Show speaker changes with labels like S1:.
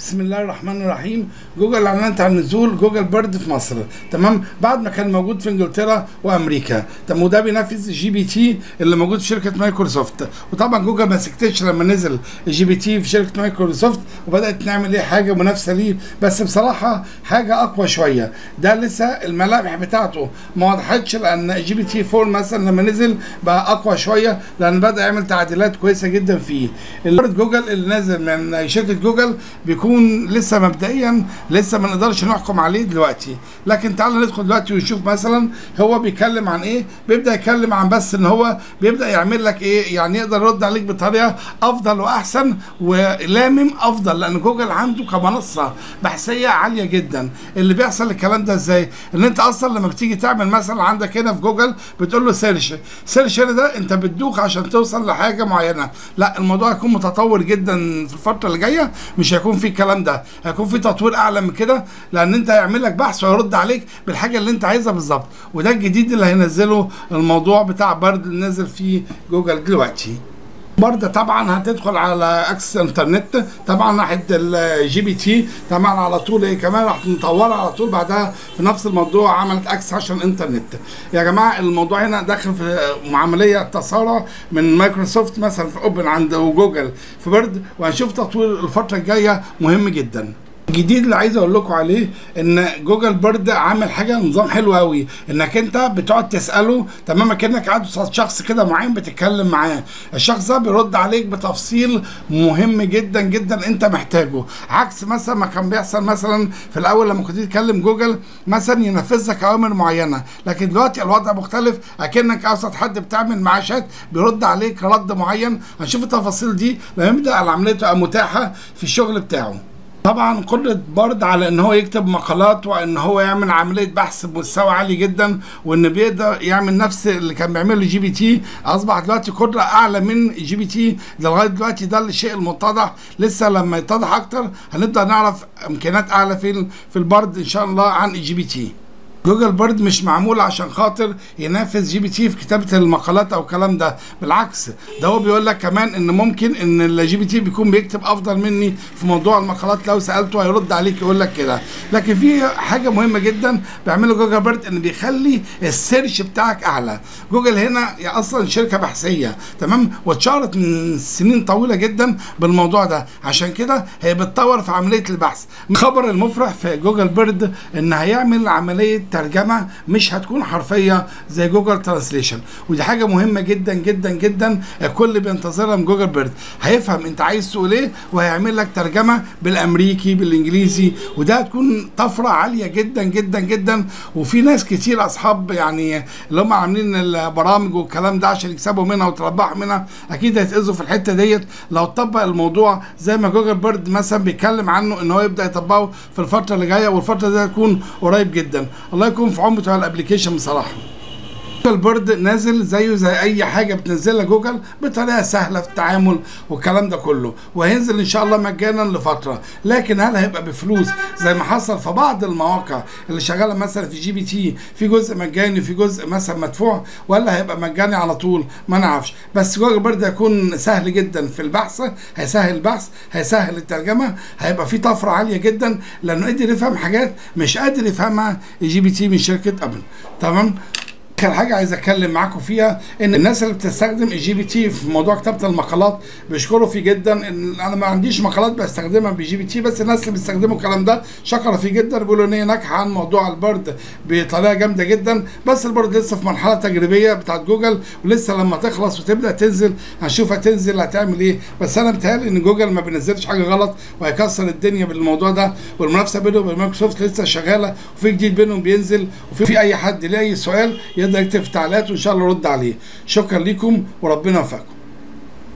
S1: بسم الله الرحمن الرحيم. جوجل أعلنت عن نزول Google Bard في مصر. تمام؟ بعد ما كان موجود في إنجلترا وأمريكا. تمام وده بينافس GPT اللي موجود في شركة مايكروسوفت. وطبعا جوجل ما سكتش لما نزل ال GPT في شركة مايكروسوفت وبدأت نعمل إيه؟ حاجة منافسة ليه. بس بصراحة حاجة أقوى شوية. ده لسه الملامح بتاعته. ما وضحتش لأن GPT 4 مثلا لما نزل بقى أقوى شوية لأن بدأ يعمل تعديلات كويسة جدا فيه. جوجل اللي نازل من شركة جوجل بيكون لسه مبدئيا لسه ما نقدرش نحكم عليه دلوقتي. لكن تعالى ندخل دلوقتي ونشوف مثلا هو بيتكلم عن إيه؟ بيبدأ يتكلم عن بس إن هو بيبدأ يعمل لك إيه؟ يعني يقدر يرد عليك بطريقة أفضل وأحسن ولامم أفضل لأن جوجل عنده كمنصة بحثية عالية جدا. اللي بيحصل الكلام ده إزاي؟ إن أنت أصلا لما بتيجي تعمل مثلا عندك هنا في جوجل بتقول له search search هنا ده أنت بتدوخ عشان توصل لحاجة معينة. لا الموضوع هيكون متطور جدا في الفترة اللي جاية مش هيكون في الكلام ده. هيكون في تطوير أعلى من كده لأن أنت هيعمل لك بحث ويرد عليك بالحاجة اللي أنت عايزها بالظبط. وده الجديد اللي هينزله الموضوع بتاع Bard اللي نازل في جوجل دلوقتي. برضه طبعا هتدخل على access إنترنت طبعا ناحية ال GPT طبعا على طول إيه كمان راح مطوره على طول بعدها في نفس الموضوع عملت access عشان الانترنت يا جماعة الموضوع هنا داخل في عمليه تسارع من مايكروسوفت مثلا في OpenAI وجوجل في Bard وهنشوف تطوير الفترة الجاية مهم جدا. الجديد اللي عايز أقول لكم عليه إن Google Bard عامل حاجة نظام حلو قوي إنك أنت بتقعد تسأله تمام كأنك قاعد قصاد شخص كده معين بتتكلم معاه. الشخص ده بيرد عليك بتفصيل مهم جدا جدا أنت محتاجه. عكس مثلا ما كان بيحصل مثلا في الأول لما كنت تتكلم جوجل مثلا ينفذ لك أوامر معينة. لكن دلوقتي الوضع مختلف. أكنك قصاد حد بتعمل معاه شات بيرد عليك رد معين. هنشوف التفاصيل دي. لما يبدا العملية تبقى متاحة في الشغل بتاعه. طبعا قدرة Bard على إن هو يكتب مقالات وإن هو يعمل عملية بحث بمستوى عالي جدا وإن بيقدر يعمل نفس اللي كان بيعمله GPT أصبح دلوقتي قدرة أعلى من GPT لغاية دلوقتي. ده الشيء المتضح. لسه لما يتضح أكتر هنبدأ نعرف إمكانيات أعلى في في ال Bard إن شاء الله عن GPT. Google Bard مش معمول عشان خاطر ينافس GPT في كتابة المقالات أو الكلام ده. بالعكس ده هو بيقول لك كمان إن ممكن إن ال GPT بيكون بيكتب أفضل مني في موضوع المقالات. لو سألته هيرد عليك يقول لك كده. لكن في حاجة مهمة جدا بيعمله Google Bard إن بيخلي ال search بتاعك أعلى. جوجل هنا هي أصلا شركة بحثية تمام؟ واتشهرت من سنين طويلة جدا بالموضوع ده. عشان كده هي بتطور في عملية البحث. الخبر المفرح في Google Bard إن هيعمل عملية ترجمه مش هتكون حرفية زي Google Translation ودي حاجة مهمة جدا جدا جدا. الكل بينتظرها من Google Bard هيفهم انت عايز تقول إيه وهيعمل لك ترجمة بالأمريكي بالإنجليزي. وده هتكون طفرة عالية جدا جدا جدا. وفي ناس كتير أصحاب يعني اللي هم عاملين البرامج والكلام ده عشان يكسبوا منها وتربحوا منها أكيد هيتأذوا في الحتة ديت. لو طبق الموضوع زي ما Google Bard مثلا بيتكلم عنه إن هو يبدأ يطبقه في الفترة اللي جاية والفترة دي هتكون قريب جدا. الله يكون في عون بتوع ال application بصراحة. Google Bard نازل زيه زي أي حاجة بتنزلها جوجل بطريقة سهلة في التعامل والكلام ده كله وهينزل إن شاء الله مجانا لفترة. لكن هل هيبقى بفلوس زي ما حصل في بعض المواقع اللي شغالة مثلا في GPT في جزء مجاني وفي جزء مثلا مدفوع ولا هيبقى مجاني على طول؟ ما نعرفش. بس Google Bard هيكون سهل جدا في البحث هيسهل البحث هيسهل الترجمة هيبقى في طفرة عالية جدا لأنه قدر يفهم حاجات مش قادر يفهمها ال GPT من شركة ابل تمام؟ اخر حاجة عايز أتكلم معاكم فيها إن الناس اللي بتستخدم ال GPT في موضوع كتابة المقالات بيشكروا فيه جدا. إن أنا ما عنديش مقالات بستخدمها ب GPT بس الناس اللي بيستخدموا الكلام ده شكروا فيه جدا. بيقولوا إن هي ناجحة عن موضوع ال Bard بطريقة جامدة جدا. بس ال Bard لسه في مرحلة تجريبية بتاعت جوجل ولسه لما تخلص وتبدأ تنزل هنشوف هتنزل هتعمل إيه. بس أنا متهيألي إن جوجل ما بينزلش حاجة غلط وهيكسر الدنيا بالموضوع ده. والمنافسة بينه وبين مايكروسوفت لسه شغالة وفي جديد بينهم بينزل وفي أي حد ليه اي سؤال يقدر يكتب في تعليقات وإن شاء الله نرد عليه شكرا لكم وربنا يوفقكم.